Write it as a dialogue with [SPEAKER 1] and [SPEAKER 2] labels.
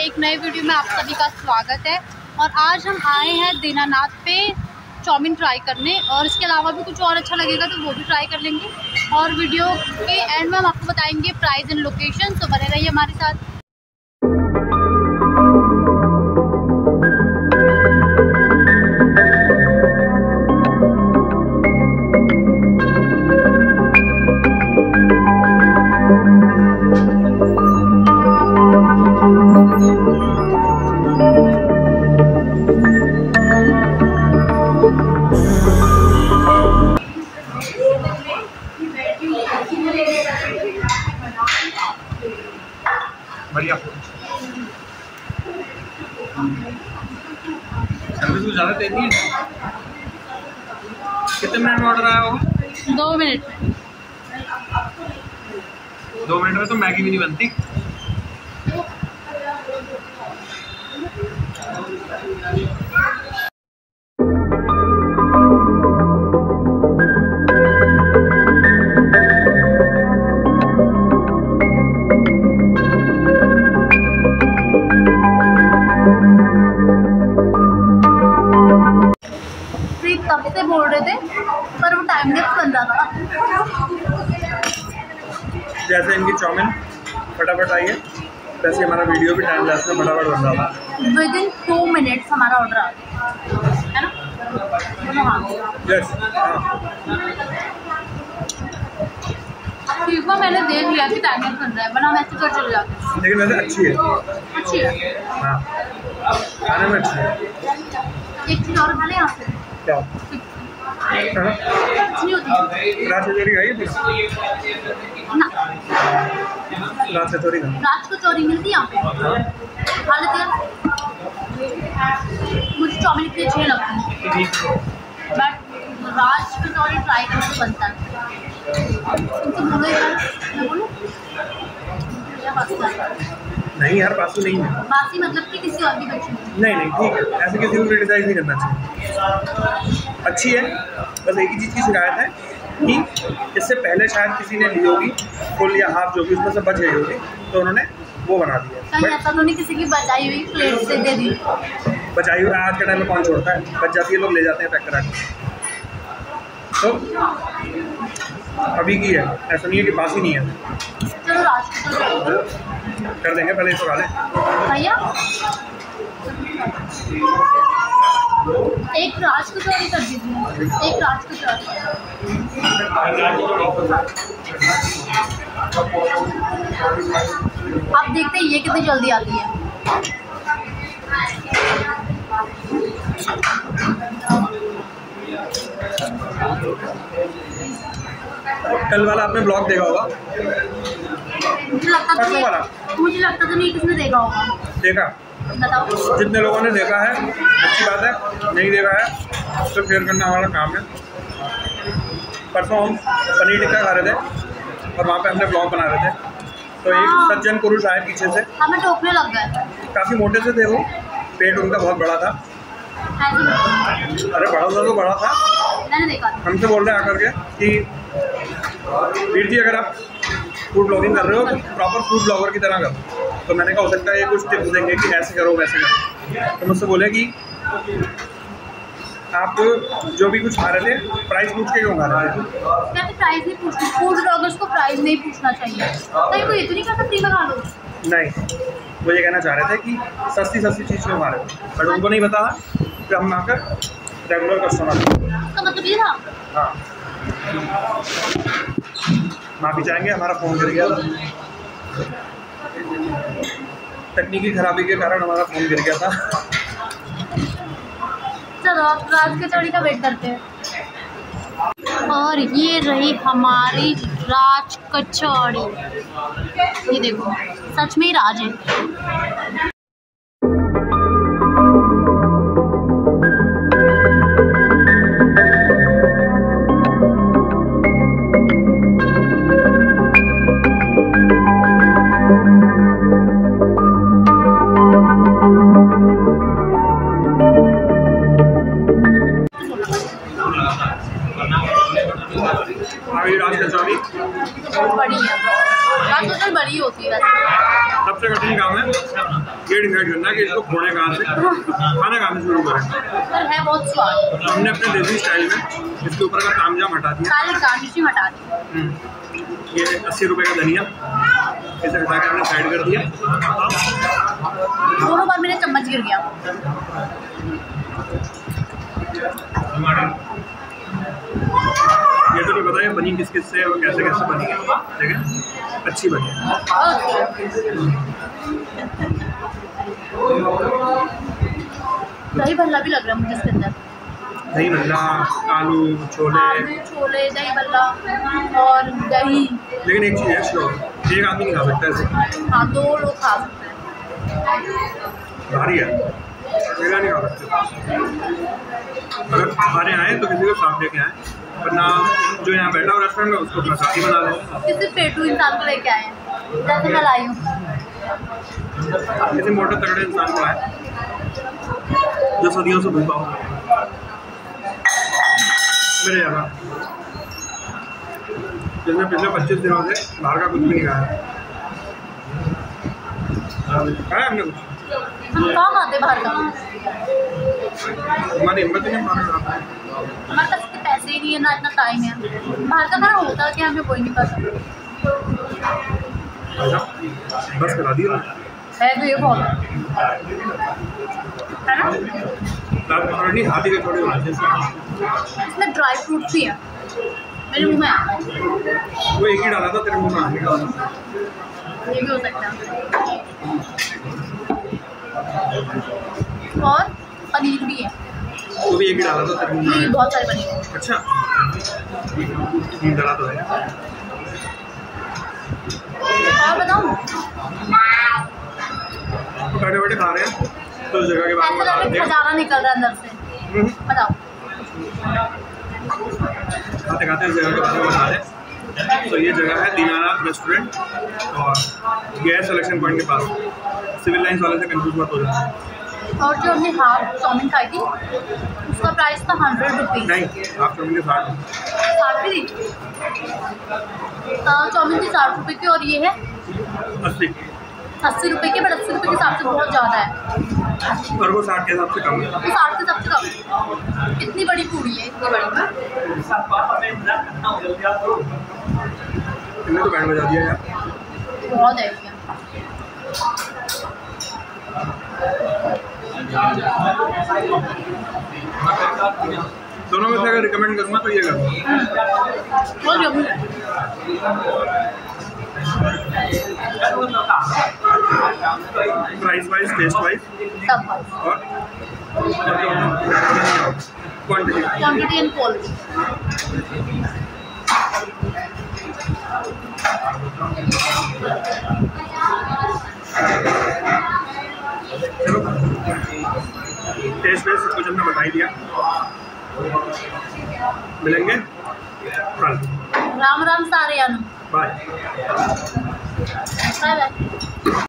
[SPEAKER 1] एक नए वीडियो में आप सभी का स्वागत है। और आज हम आए हैं दीनानाथ पे चाउमीन ट्राई करने। और इसके अलावा भी कुछ और अच्छा लगेगा तो वो भी ट्राई कर लेंगे। और वीडियो के एंड में हम आपको बताएँगे प्राइस एंड लोकेशन तो बने रहिए हमारे साथ।
[SPEAKER 2] बढ़िया। सर्विस को ज़्यादा देती नहीं है? कितने मिनट में ऑर्डर आया होगा?
[SPEAKER 1] दो मिनट।
[SPEAKER 2] दो मिनट में तो मैगी भी नहीं बनती। जैसे इनकी चाउमीन फटाफट आई है वैसे हमारा वीडियो भी टाइम लैप्स में फटाफट बन रहा था
[SPEAKER 1] विद इन टू मिनट्स हमारा ऑर्डर आ गया। है ना? बोलो हाँ।
[SPEAKER 2] यस हाँ।
[SPEAKER 1] ठीक है मैंने देख लिया कि टाइम वेस्ट बन रहा है वरना वैसे कर चले जाते
[SPEAKER 2] लेकिन वैसे अच्छी है।
[SPEAKER 1] अच्छी है।
[SPEAKER 2] हाँ। खाने में अच्छी है।
[SPEAKER 1] एक चीज़ और खा ले यहाँ से?
[SPEAKER 2] क्या? रात से खाई
[SPEAKER 1] ना
[SPEAKER 2] रात से
[SPEAKER 1] रात को मिलती है यहाँ पे
[SPEAKER 2] हाँ
[SPEAKER 1] खा लेते हैं मुझे चाउमीन इतनी अच्छी नहीं लगती बट राज कचौरी ट्राई करके बनता है तुमसे यार मैं बोलूँ या बासी
[SPEAKER 2] पासू नहीं है।
[SPEAKER 1] बासी मतलब कि किसी और की बच्ची।
[SPEAKER 2] नहीं नहीं ठीक है। ऐसे किसी को क्रिटिसाइज नहीं करना चाहिए। अच्छी है। बस एक ही चीज़ की शिकायत है कि इससे पहले शायद किसी ने ली होगी फुल या हाफ़ जो भी उसमें से बच गई होगी तो उन्होंने वो बना दिया
[SPEAKER 1] तो नहीं किसी की बचाई हुई प्लेट से दे दी।
[SPEAKER 2] बचाई हुई आज के टाइम में कौन छोड़ता है? बच जाती है लोग ले जाते हैं पैक करा के। तो अभी की है ऐसा नहीं है कि पास ही नहीं है।
[SPEAKER 1] चलो
[SPEAKER 2] कर देंगे पहले इसको खा लें
[SPEAKER 1] भैया? एक राज कचौरी कर दीजिए एक राज कचौरी आप देखते हैं ये कितनी जल्दी आती है।
[SPEAKER 2] कल वाला आपने ब्लॉग देखा होगा?
[SPEAKER 1] मुझे लगता तो
[SPEAKER 2] वाला?
[SPEAKER 1] नहीं मुझे लगता तो नहीं किसने देखा होगा?
[SPEAKER 2] देखा?
[SPEAKER 1] बताओ
[SPEAKER 2] जितने लोगों ने देखा है? अच्छी बात है। नहीं देखा है तो शेयर करना हमारा काम है। परसों हम पनीर टिक्का खा रहे थे और वहाँ पे हमने ब्लॉग बना रहे थे। तो एक
[SPEAKER 1] हाँ।
[SPEAKER 2] सज्जन पुरुष आए पीछे से।
[SPEAKER 1] हमें टोकने लग गए।
[SPEAKER 2] काफ़ी मोटे से थे वो। पेट उनका बहुत बड़ा था। अरे बड़ा था तो बड़ा था।
[SPEAKER 1] था।
[SPEAKER 2] हमसे बोल रहे हैं आकर के कि वीर जी अगर आप फ़ूड ब्लॉगिंग कर रहे हो तो प्रॉपर फ़ूड ब्लॉगर की तरह करो। तो मैंने कहा हो सकता है ये कुछ टिप्स देंगे कि ऐसे करो वैसे करो। तो मुझसे बोले कि आप जो भी कुछ खा रहे थे प्राइस पूछ के क्यों खा रहे थे?
[SPEAKER 1] कहते प्राइस नहीं पूछना फ़ूड ब्लॉगर्स को प्राइस नहीं पूछना चाहिए। कहीं कोई इतनी कहता फ्री में खा लो।
[SPEAKER 2] नहीं वो ये कहना चाह रहे थे कि सस्ती सस्ती चीज़ क्यों खा रहे थे? बट उनको नहीं पता कि हम आकर रेगुलर कस्टमर
[SPEAKER 1] उसका मतलब ये था?
[SPEAKER 2] हाँ। माफ़ी चाहेंगे हमारा फ़ोन गिर गया था। तकनीकी खराबी के कारण हमारा फ़ोन गिर गया था।
[SPEAKER 1] चलो अब राज कचौड़ी का वेट करते हैं। और ये रही हमारी राज कचौड़ी। ये देखो, सच में ही राज है। होती है
[SPEAKER 2] सबसे कठिन काम है। ये डिसाइड करना कि इसको खोने कहाँ से। खाना कहाँ से शुरू करें।
[SPEAKER 1] पर है बहुत स्वाद।
[SPEAKER 2] हमने अपने देसी स्टाइल में इसके ऊपर का तामजाम हटा दिया
[SPEAKER 1] सारी गार्निशिंग हटा दी
[SPEAKER 2] हम्म। ये अस्सी रुपए का धनिया। इसे हटा के हमने साइड कर दिया।
[SPEAKER 1] दोनों बार मेरे चम्मच गिर गया।
[SPEAKER 2] ये तो नहीं पता ये बनी किस किस से और कैसे कैसे बनी है। ठीक है? अच्छी बनी
[SPEAKER 1] दही भल्ला भी लग रहा है मुझे इसके अंदर।
[SPEAKER 2] दही भल्ला आलू छोले।
[SPEAKER 1] छोले दही भल्ला और दही।
[SPEAKER 2] लेकिन एक चीज़ है श्योर एक आदमी नहीं खा सकता ऐसे।
[SPEAKER 1] हाँ दो लोग खा सकते हैं।
[SPEAKER 2] भारी है। नहीं खा सकते। अगर हमारे आए तो किसी को साथ लेके आए। वरना जो यहाँ बैठा हो रेस्टोरेंट में उसको साथी बना लें।
[SPEAKER 1] किसी पेटू इंसान को लेके आए। हैं जैसे मैं लाई हूँ।
[SPEAKER 2] किसी मोटे तगड़े इंसान को आए। जो सदियों से भूखा हो। मेरे यहाँ। जिसने पिछले पच्चीस दिनों से बाहर का कुछ भी नहीं खाया। खाया हमने कुछ?
[SPEAKER 1] हम कहाँ खाते बाहर का?
[SPEAKER 2] हमारी हिम्मत ही नहीं बाहर का
[SPEAKER 1] पैसे ही नहीं है ना इतना टाइम है। बाहर का खाना होता क्या? हमें कोई नहीं पता
[SPEAKER 2] अच्छा बस करा दिया?
[SPEAKER 1] है तो ये बहुत। है ना? इसमें ड्राई फ्रूट भी है। मेरे मुँह में
[SPEAKER 2] वो एक ही डाला था तेरे मुँह में आने का।
[SPEAKER 1] ये भी हो सकता है। और पनीर भी है।
[SPEAKER 2] वो भी एक ही डाला था तेरे मुँह में
[SPEAKER 1] ये
[SPEAKER 2] आने
[SPEAKER 1] बहुत सारे है
[SPEAKER 2] अच्छा। हम्म, डरा तो है।
[SPEAKER 1] और
[SPEAKER 2] तो बैठे बैठे खा रहे हैं। तो जगह के बारे में
[SPEAKER 1] खजाना निकल रहा है अंदर से।
[SPEAKER 2] हम्म,
[SPEAKER 1] बताओ।
[SPEAKER 2] खाते खाते इस जगह के बारे में बता रहे तो ये जगह है दीनानाथ रेस्टोरेंट और गैस सिलेक्शन पॉइंट के पास। सिविल लाइन्स वाले से कंफ्यूज मत हो जाए
[SPEAKER 1] और जो हमने हाफ़ चाउमिन खाई थी उसका प्राइस था हंड्रेड रुपीज़
[SPEAKER 2] के
[SPEAKER 1] साठ थी हाँ, थी साठ रुपए की और ये है
[SPEAKER 2] अस्सी।
[SPEAKER 1] रुपए की बट अस्सी रुपए के हिसाब से बहुत ज़्यादा है।
[SPEAKER 2] और वो साठ के हिसाब से कम है।
[SPEAKER 1] तो साठ के सबसे कम है। इतनी बड़ी पूरी है इतनी बड़ी।
[SPEAKER 2] तो बैंड बजा दिया यार।
[SPEAKER 1] बहुत है। ये
[SPEAKER 2] दोनों में से अगर रिकमेंड करूँगा तो ये करूँगा
[SPEAKER 1] है
[SPEAKER 2] प्राइस वाइज टेस्ट वाइज और?
[SPEAKER 1] क्वांटिटी एंड क्वालिटी
[SPEAKER 2] वेस्ट सब कुछ हमने बता ही दिया। मिलेंगे?
[SPEAKER 1] राम राम सारे बाय बाय